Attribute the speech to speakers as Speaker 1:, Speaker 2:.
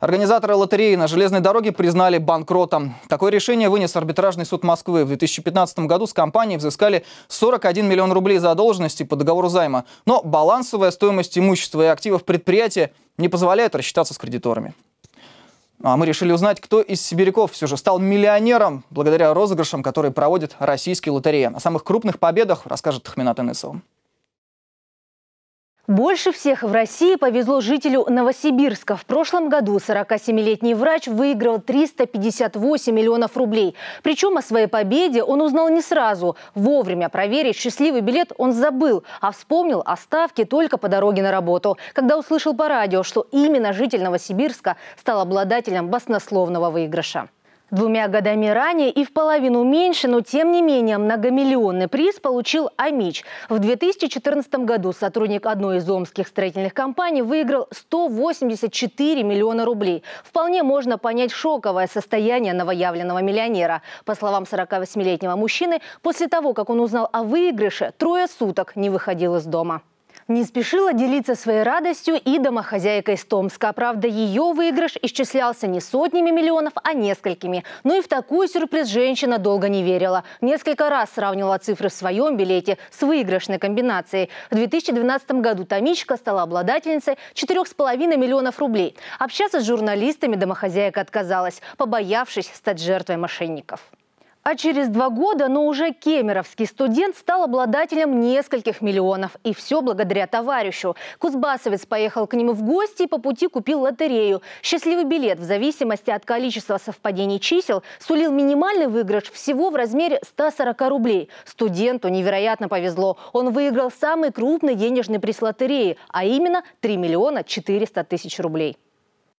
Speaker 1: Организаторы лотереи на железной дороге признали банкротом. Такое решение вынес арбитражный суд Москвы. В 2015 году с компании взыскали 41 миллион рублей задолженности по договору займа. Но балансовая стоимость имущества и активов предприятия не позволяет рассчитаться с кредиторами. А мы решили узнать, кто из сибиряков все же стал миллионером благодаря розыгрышам, которые проводит российские лотереи. О самых крупных победах расскажет Тахминат Энесова.
Speaker 2: Больше всех в России повезло жителю Новосибирска. В прошлом году 47-летний врач выиграл 358 миллионов рублей. Причем о своей победе он узнал не сразу. Вовремя проверить счастливый билет он забыл, а вспомнил о ставке только по дороге на работу, когда услышал по радио, что именно житель Новосибирска стал обладателем баснословного выигрыша. Двумя годами ранее и в половину меньше, но тем не менее многомиллионный приз получил Амич. В 2014 году сотрудник одной из омских строительных компаний выиграл 184 миллиона рублей. Вполне можно понять шоковое состояние новоявленного миллионера. По словам 48-летнего мужчины, после того, как он узнал о выигрыше, трое суток не выходил из дома. Не спешила делиться своей радостью и домохозяйка из Томска. Правда, ее выигрыш исчислялся не сотнями миллионов, а несколькими. Но и в такой сюрприз женщина долго не верила. Несколько раз сравнивала цифры в своем билете с выигрышной комбинацией. В 2012 году Томичка стала обладательницей 4,5 миллионов рублей. Общаться с журналистами домохозяйка отказалась, побоявшись стать жертвой мошенников. А через два года, но уже кемеровский студент стал обладателем нескольких миллионов. И все благодаря товарищу. Кузбассовец поехал к нему в гости и по пути купил лотерею. Счастливый билет в зависимости от количества совпадений чисел сулил минимальный выигрыш всего в размере 140 рублей. Студенту невероятно повезло. Он выиграл самый крупный денежный приз лотереи, а именно 3 миллиона 400 тысяч рублей.